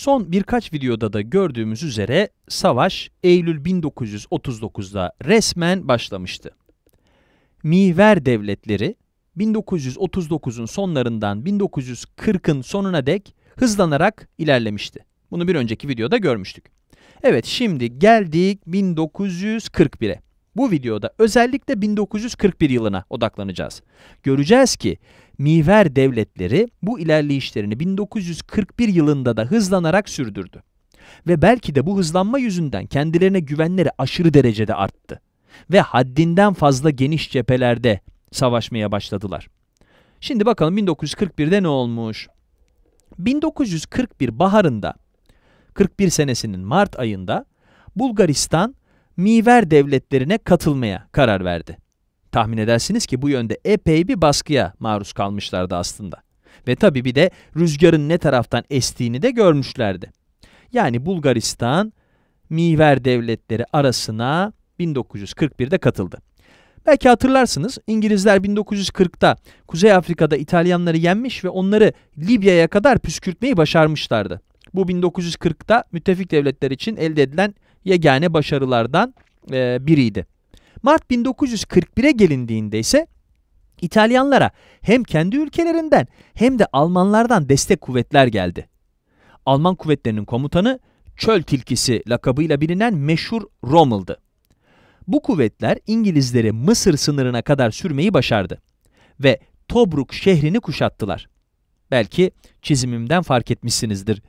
Son birkaç videoda da gördüğümüz üzere savaş Eylül 1939'da resmen başlamıştı. Miver devletleri 1939'un sonlarından 1940'ın sonuna dek hızlanarak ilerlemişti. Bunu bir önceki videoda görmüştük. Evet şimdi geldik 1941'e. Bu videoda özellikle 1941 yılına odaklanacağız. Göreceğiz ki Miver devletleri bu ilerleyişlerini 1941 yılında da hızlanarak sürdürdü. Ve belki de bu hızlanma yüzünden kendilerine güvenleri aşırı derecede arttı. Ve haddinden fazla geniş cephelerde savaşmaya başladılar. Şimdi bakalım 1941'de ne olmuş? 1941 baharında, 41 senesinin Mart ayında Bulgaristan Miver devletlerine katılmaya karar verdi. Tahmin edersiniz ki bu yönde epey bir baskıya maruz kalmışlardı aslında. Ve tabii bir de rüzgarın ne taraftan estiğini de görmüşlerdi. Yani Bulgaristan, Miver devletleri arasına 1941'de katıldı. Belki hatırlarsınız İngilizler 1940'ta Kuzey Afrika'da İtalyanları yenmiş ve onları Libya'ya kadar püskürtmeyi başarmışlardı. Bu 1940'ta müttefik devletler için elde edilen yegane başarılardan e, biriydi. Mart 1941'e gelindiğinde ise İtalyanlara hem kendi ülkelerinden hem de Almanlardan destek kuvvetler geldi. Alman kuvvetlerinin komutanı Çöl Tilkisi lakabıyla bilinen meşhur Rommel'dı. Bu kuvvetler İngilizleri Mısır sınırına kadar sürmeyi başardı ve Tobruk şehrini kuşattılar. Belki çizimimden fark etmişsinizdir.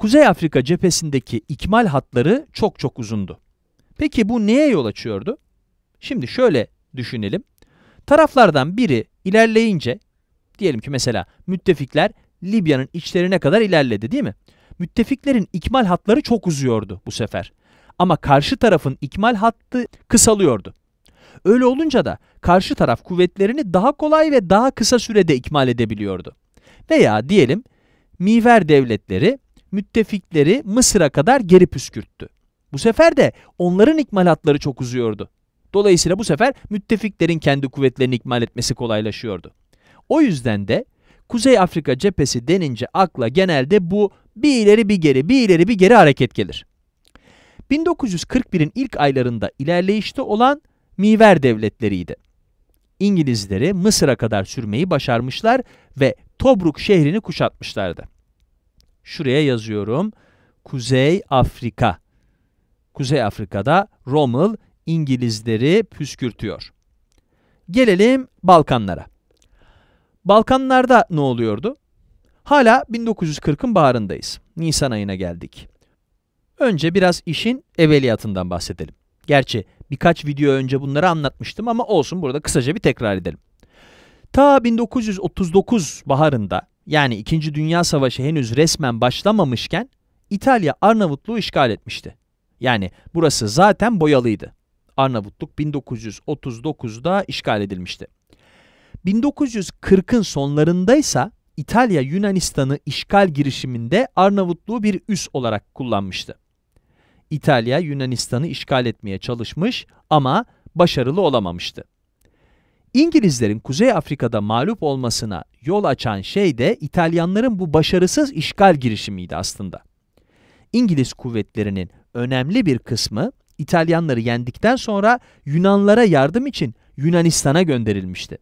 Kuzey Afrika cephesindeki ikmal hatları çok çok uzundu. Peki bu neye yol açıyordu? Şimdi şöyle düşünelim. Taraflardan biri ilerleyince, diyelim ki mesela müttefikler Libya'nın içlerine kadar ilerledi değil mi? Müttefiklerin ikmal hatları çok uzuyordu bu sefer. Ama karşı tarafın ikmal hattı kısalıyordu. Öyle olunca da karşı taraf kuvvetlerini daha kolay ve daha kısa sürede ikmal edebiliyordu. Veya diyelim Miver devletleri müttefikleri Mısır'a kadar geri püskürttü. Bu sefer de onların ikmal hatları çok uzuyordu. Dolayısıyla bu sefer müttefiklerin kendi kuvvetlerini ikmal etmesi kolaylaşıyordu. O yüzden de Kuzey Afrika cephesi denince akla genelde bu bir ileri bir geri, bir ileri bir geri hareket gelir. 1941'in ilk aylarında ilerleyişte olan Miver devletleriydi. İngilizleri Mısır'a kadar sürmeyi başarmışlar ve Tobruk şehrini kuşatmışlardı. Şuraya yazıyorum. Kuzey Afrika. Kuzey Afrika'da Rommel İngilizleri püskürtüyor. Gelelim Balkanlara. Balkanlarda ne oluyordu? Hala 1940'ın baharındayız. Nisan ayına geldik. Önce biraz işin evveliyatından bahsedelim. Gerçi birkaç video önce bunları anlatmıştım ama olsun burada kısaca bir tekrar edelim. Ta 1939 baharında yani 2. Dünya Savaşı henüz resmen başlamamışken İtalya Arnavutluğu işgal etmişti. Yani burası zaten boyalıydı. Arnavutluk 1939'da işgal edilmişti. 1940'ın sonlarındaysa İtalya Yunanistan'ı işgal girişiminde Arnavutluğu bir üs olarak kullanmıştı. İtalya Yunanistan'ı işgal etmeye çalışmış ama başarılı olamamıştı. İngilizlerin Kuzey Afrika'da mağlup olmasına yol açan şey de İtalyanların bu başarısız işgal girişimiydi aslında. İngiliz kuvvetlerinin önemli bir kısmı İtalyanları yendikten sonra Yunanlara yardım için Yunanistan'a gönderilmişti.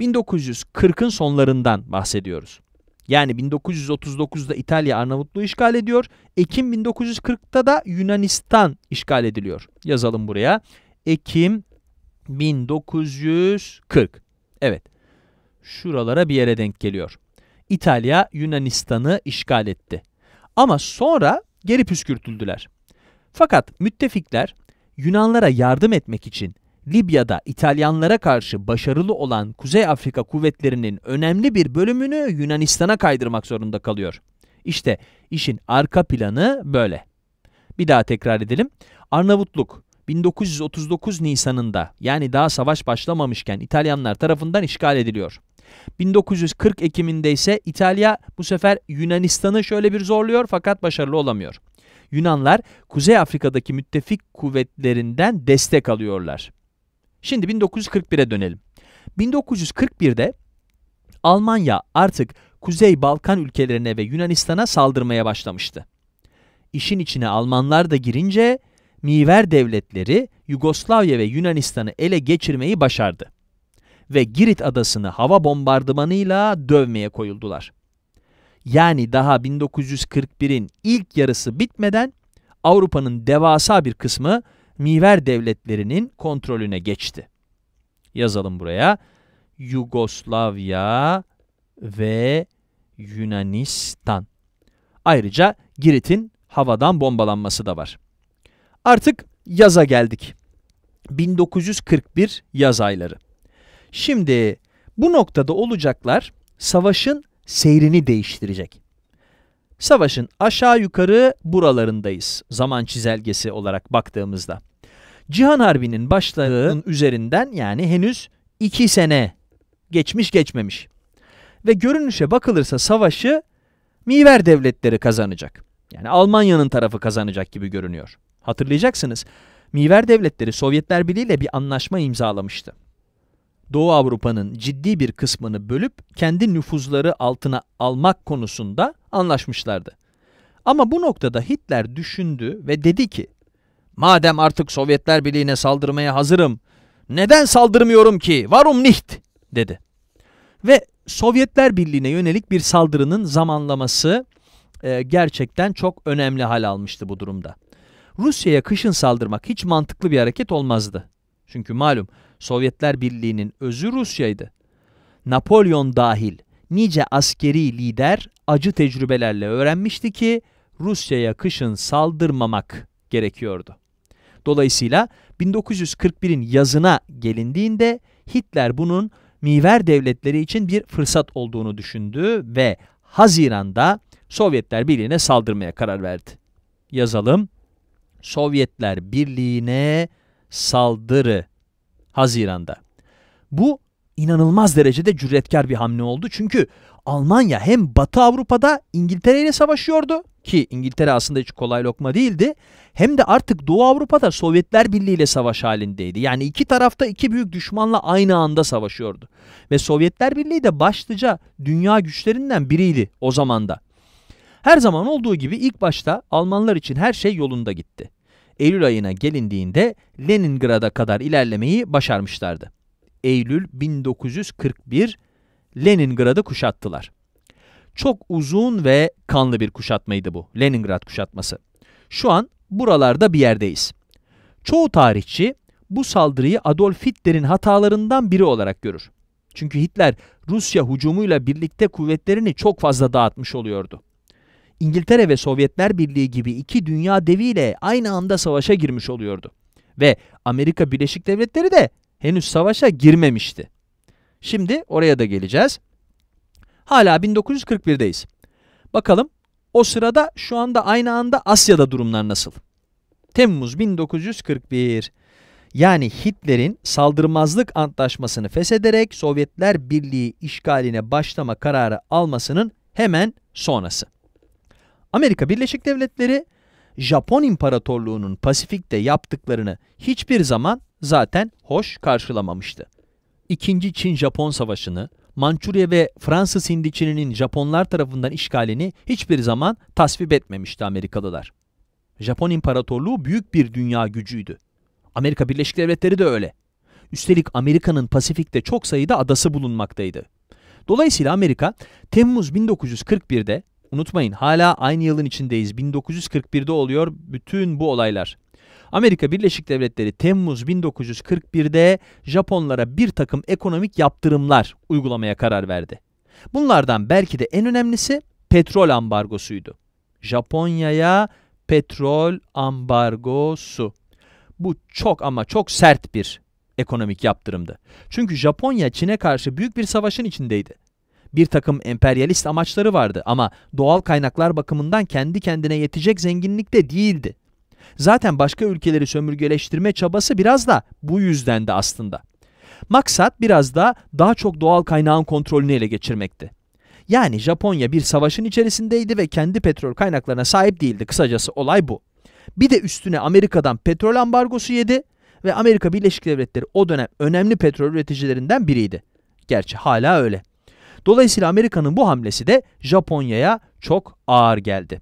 1940'ın sonlarından bahsediyoruz. Yani 1939'da İtalya Arnavutluğu işgal ediyor. Ekim 1940'ta da Yunanistan işgal ediliyor. Yazalım buraya. Ekim 1940. Evet. Şuralara bir yere denk geliyor. İtalya Yunanistan'ı işgal etti. Ama sonra geri püskürtüldüler. Fakat müttefikler Yunanlara yardım etmek için Libya'da İtalyanlara karşı başarılı olan Kuzey Afrika kuvvetlerinin önemli bir bölümünü Yunanistan'a kaydırmak zorunda kalıyor. İşte işin arka planı böyle. Bir daha tekrar edelim. Arnavutluk 1939 Nisan'ında yani daha savaş başlamamışken İtalyanlar tarafından işgal ediliyor. 1940 Ekim'inde ise İtalya bu sefer Yunanistan'ı şöyle bir zorluyor fakat başarılı olamıyor. Yunanlar Kuzey Afrika'daki müttefik kuvvetlerinden destek alıyorlar. Şimdi 1941'e dönelim. 1941'de Almanya artık Kuzey Balkan ülkelerine ve Yunanistan'a saldırmaya başlamıştı. İşin içine Almanlar da girince Miver devletleri Yugoslavya ve Yunanistan'ı ele geçirmeyi başardı. Ve Girit adasını hava bombardımanıyla dövmeye koyuldular. Yani daha 1941'in ilk yarısı bitmeden Avrupa'nın devasa bir kısmı Miver devletlerinin kontrolüne geçti. Yazalım buraya. Yugoslavya ve Yunanistan. Ayrıca Girit'in havadan bombalanması da var. Artık yaza geldik. 1941 yaz ayları. Şimdi bu noktada olacaklar savaşın seyrini değiştirecek. Savaşın aşağı yukarı buralarındayız zaman çizelgesi olarak baktığımızda. Cihan Harbi'nin başlarının üzerinden yani henüz 2 sene geçmiş geçmemiş. Ve görünüşe bakılırsa savaşı Miver devletleri kazanacak. Yani Almanya'nın tarafı kazanacak gibi görünüyor. Hatırlayacaksınız, Miver devletleri Sovyetler Birliği ile bir anlaşma imzalamıştı. Doğu Avrupa'nın ciddi bir kısmını bölüp kendi nüfuzları altına almak konusunda anlaşmışlardı. Ama bu noktada Hitler düşündü ve dedi ki, Madem artık Sovyetler Birliği'ne saldırmaya hazırım, neden saldırmıyorum ki? Varum nicht, dedi. Ve Sovyetler Birliği'ne yönelik bir saldırının zamanlaması e, gerçekten çok önemli hal almıştı bu durumda. Rusya'ya kışın saldırmak hiç mantıklı bir hareket olmazdı. Çünkü malum Sovyetler Birliği'nin özü Rusya'ydı. Napolyon dahil nice askeri lider acı tecrübelerle öğrenmişti ki Rusya'ya kışın saldırmamak gerekiyordu. Dolayısıyla 1941'in yazına gelindiğinde Hitler bunun Miver devletleri için bir fırsat olduğunu düşündü ve Haziran'da Sovyetler Birliği'ne saldırmaya karar verdi. Yazalım. Sovyetler Birliği'ne saldırı Haziran'da. Bu inanılmaz derecede cüretkar bir hamle oldu. Çünkü Almanya hem Batı Avrupa'da İngiltere ile savaşıyordu ki İngiltere aslında hiç kolay lokma değildi. Hem de artık Doğu Avrupa'da Sovyetler Birliği ile savaş halindeydi. Yani iki tarafta iki büyük düşmanla aynı anda savaşıyordu. Ve Sovyetler Birliği de başlıca dünya güçlerinden biriydi o zamanda. Her zaman olduğu gibi ilk başta Almanlar için her şey yolunda gitti. Eylül ayına gelindiğinde Leningrad'a kadar ilerlemeyi başarmışlardı. Eylül 1941 Leningrad'ı kuşattılar. Çok uzun ve kanlı bir kuşatmaydı bu, Leningrad kuşatması. Şu an buralarda bir yerdeyiz. Çoğu tarihçi bu saldırıyı Adolf Hitler'in hatalarından biri olarak görür. Çünkü Hitler Rusya hücumuyla birlikte kuvvetlerini çok fazla dağıtmış oluyordu. İngiltere ve Sovyetler Birliği gibi iki dünya deviyle aynı anda savaşa girmiş oluyordu. Ve Amerika Birleşik Devletleri de henüz savaşa girmemişti. Şimdi oraya da geleceğiz. Hala 1941'deyiz. Bakalım o sırada şu anda aynı anda Asya'da durumlar nasıl? Temmuz 1941. Yani Hitler'in saldırmazlık antlaşmasını feshederek Sovyetler Birliği işgaline başlama kararı almasının hemen sonrası. Amerika Birleşik Devletleri, Japon İmparatorluğu'nun Pasifik'te yaptıklarını hiçbir zaman zaten hoş karşılamamıştı. İkinci Çin-Japon Savaşı'nı, Mançurya ve Fransız Hindiçini'nin Japonlar tarafından işgalini hiçbir zaman tasvip etmemişti Amerikalılar. Japon İmparatorluğu büyük bir dünya gücüydü. Amerika Birleşik Devletleri de öyle. Üstelik Amerika'nın Pasifik'te çok sayıda adası bulunmaktaydı. Dolayısıyla Amerika, Temmuz 1941'de Unutmayın hala aynı yılın içindeyiz. 1941'de oluyor bütün bu olaylar. Amerika Birleşik Devletleri Temmuz 1941'de Japonlara bir takım ekonomik yaptırımlar uygulamaya karar verdi. Bunlardan belki de en önemlisi petrol ambargosuydu. Japonya'ya petrol ambargosu. Bu çok ama çok sert bir ekonomik yaptırımdı. Çünkü Japonya Çin'e karşı büyük bir savaşın içindeydi bir takım emperyalist amaçları vardı ama doğal kaynaklar bakımından kendi kendine yetecek zenginlikte değildi. Zaten başka ülkeleri sömürgeleştirme çabası biraz da bu yüzden de aslında. Maksat biraz da daha çok doğal kaynağın kontrolünü ele geçirmekti. Yani Japonya bir savaşın içerisindeydi ve kendi petrol kaynaklarına sahip değildi. Kısacası olay bu. Bir de üstüne Amerika'dan petrol ambargosu yedi ve Amerika Birleşik Devletleri o dönem önemli petrol üreticilerinden biriydi. Gerçi hala öyle. Dolayısıyla Amerika'nın bu hamlesi de Japonya'ya çok ağır geldi.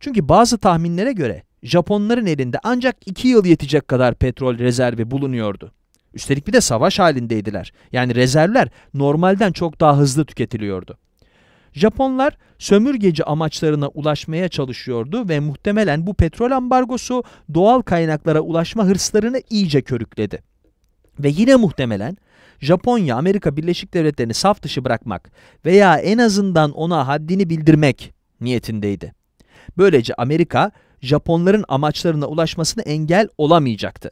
Çünkü bazı tahminlere göre Japonların elinde ancak 2 yıl yetecek kadar petrol rezervi bulunuyordu. Üstelik bir de savaş halindeydiler. Yani rezervler normalden çok daha hızlı tüketiliyordu. Japonlar sömürgeci amaçlarına ulaşmaya çalışıyordu ve muhtemelen bu petrol ambargosu doğal kaynaklara ulaşma hırslarını iyice körükledi. Ve yine muhtemelen Japonya Amerika Birleşik Devletleri'ni saf dışı bırakmak veya en azından ona haddini bildirmek niyetindeydi. Böylece Amerika Japonların amaçlarına ulaşmasına engel olamayacaktı.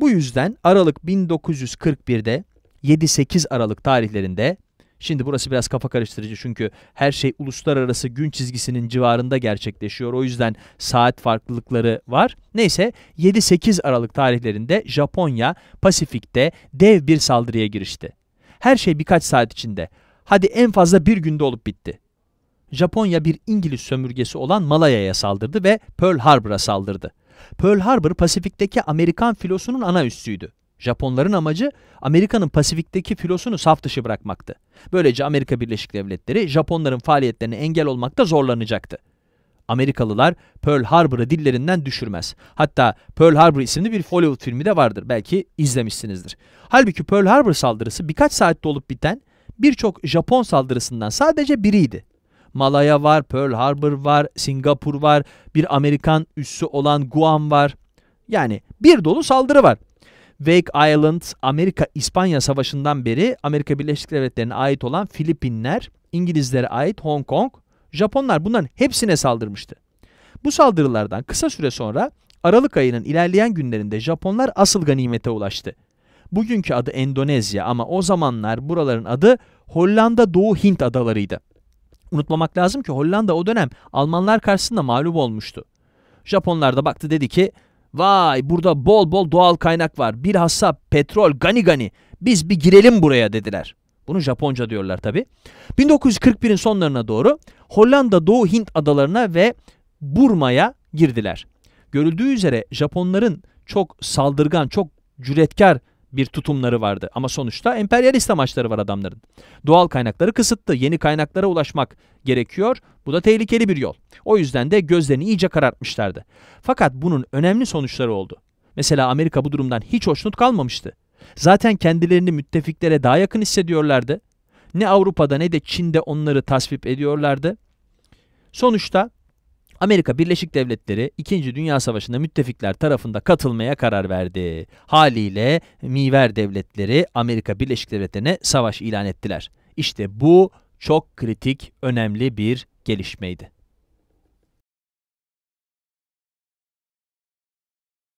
Bu yüzden Aralık 1941'de 7-8 Aralık tarihlerinde Şimdi burası biraz kafa karıştırıcı çünkü her şey uluslararası gün çizgisinin civarında gerçekleşiyor. O yüzden saat farklılıkları var. Neyse 7-8 Aralık tarihlerinde Japonya Pasifik'te dev bir saldırıya girişti. Her şey birkaç saat içinde. Hadi en fazla bir günde olup bitti. Japonya bir İngiliz sömürgesi olan Malaya'ya saldırdı ve Pearl Harbor'a saldırdı. Pearl Harbor Pasifik'teki Amerikan filosunun ana üssüydü. Japonların amacı Amerika'nın Pasifik'teki filosunu saf dışı bırakmaktı. Böylece Amerika Birleşik Devletleri Japonların faaliyetlerine engel olmakta zorlanacaktı. Amerikalılar Pearl Harbor'ı dillerinden düşürmez. Hatta Pearl Harbor isimli bir Hollywood filmi de vardır. Belki izlemişsinizdir. Halbuki Pearl Harbor saldırısı birkaç saatte olup biten birçok Japon saldırısından sadece biriydi. Malaya var, Pearl Harbor var, Singapur var, bir Amerikan üssü olan Guam var. Yani bir dolu saldırı var. Wake Island, Amerika-İspanya Savaşı'ndan beri Amerika Birleşik Devletleri'ne ait olan Filipinler, İngilizlere ait Hong Kong, Japonlar bunların hepsine saldırmıştı. Bu saldırılardan kısa süre sonra Aralık ayının ilerleyen günlerinde Japonlar asıl ganimete ulaştı. Bugünkü adı Endonezya ama o zamanlar buraların adı Hollanda Doğu Hint adalarıydı. Unutmamak lazım ki Hollanda o dönem Almanlar karşısında mağlup olmuştu. Japonlar da baktı dedi ki Vay burada bol bol doğal kaynak var. Bilhassa petrol gani gani. Biz bir girelim buraya dediler. Bunu Japonca diyorlar tabi. 1941'in sonlarına doğru Hollanda Doğu Hint adalarına ve Burma'ya girdiler. Görüldüğü üzere Japonların çok saldırgan, çok cüretkar bir tutumları vardı. Ama sonuçta emperyalist amaçları var adamların. Doğal kaynakları kısıtlı, yeni kaynaklara ulaşmak gerekiyor. Bu da tehlikeli bir yol. O yüzden de gözlerini iyice karartmışlardı. Fakat bunun önemli sonuçları oldu. Mesela Amerika bu durumdan hiç hoşnut kalmamıştı. Zaten kendilerini müttefiklere daha yakın hissediyorlardı. Ne Avrupa'da ne de Çin'de onları tasvip ediyorlardı. Sonuçta Amerika Birleşik Devletleri 2. Dünya Savaşı'nda müttefikler tarafında katılmaya karar verdi. Haliyle miver devletleri Amerika Birleşik Devletleri'ne savaş ilan ettiler. İşte bu çok kritik, önemli bir gelişmeydi.